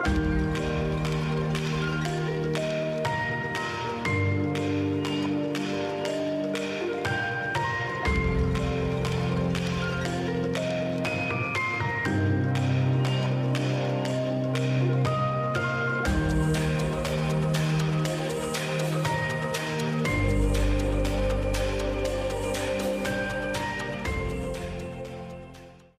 Bye.